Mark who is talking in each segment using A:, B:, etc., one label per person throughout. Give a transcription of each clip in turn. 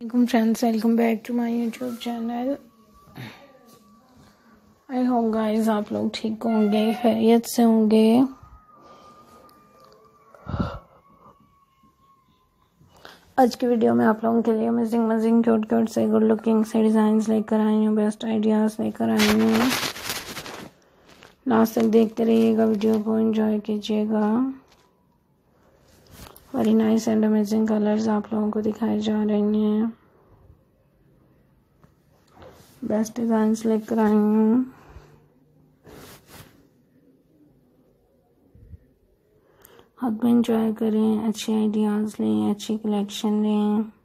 A: Welcome friends welcome back to my YouTube channel I hope guys आप लोग ठीक होंगे, खैरियत से होंगे। आज की वीडियो में आप लोगों के लिए अमेजिंग अमेजिंग क्यूट क्यूट से गुड लुकिंग से डिज़ाइंस लेकर आई हूँ बेस्ट आइडियाज़ लेकर आई हूँ। लास्ट तक देखते रहिएगा वीडियो को एंजॉय कीजिएगा। Very nice and amazing colours आप लोगों को दिखाई जा रही हैं। बेस्ट डिज़ाइंस लेकर आई हूँ। खुद भी इंजॉय करें, अच्छे आइडियाज़ लें, अच्छी कलेक्शन लें।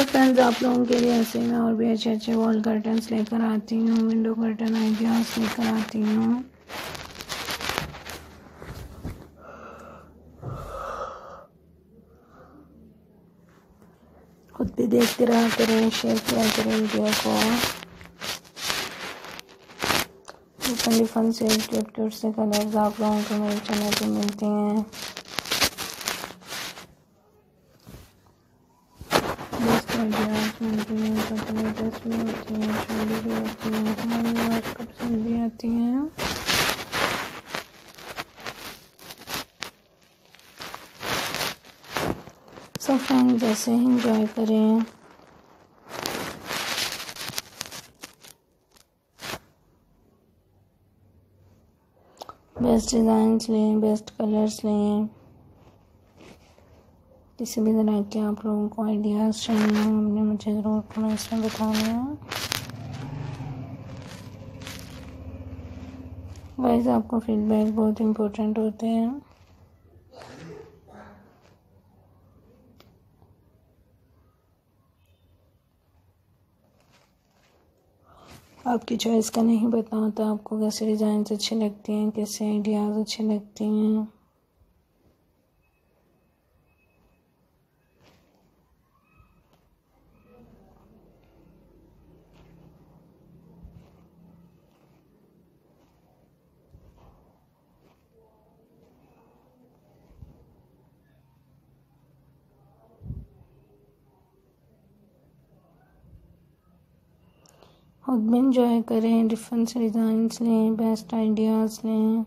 A: सो फ्रेंड्स आप लोगों के लिए ऐसे मैं और भी अच्छे अच्छे वॉल कर्टन्स लेकर आती हूँ विंडो कर्टन आइडियाज़ लेकर आती हूँ। खुद भी देखते रहा करें शेयर किया करें वीडियो को। डिफरेंट डिफरेंट से कलर्स आप लोगों को मेरे चैनल पे मिलते हैं। आइडियाज़ मिलती हैं कभी लेटेस्ट भी होती हैं भी होती हैं आती हैं सो फ्रेंड जैसे ही इंजॉय करें बेस्ट डिज़ाइंस लें बेस्ट कलर्स लें। किसी भी तरह के आप लोगों को आइडियाज़ चाहिए आपने मुझे ज़रूर कमेंट्स में बताना वैसे आपको फीडबैक बहुत इम्पोर्टेंट होते हैं। आपकी चॉइस का नहीं पता होता आपको कैसे डिज़ाइन अच्छी लगती हैं, कैसे आइडियाज़ अच्छे लगते हैं। खुद भी इंजॉय करें डिफरेंस डिज़ाइंस लें बेस्ट आइडियाज़ लें।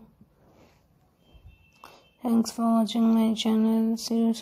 A: Thanks for watching my channel see you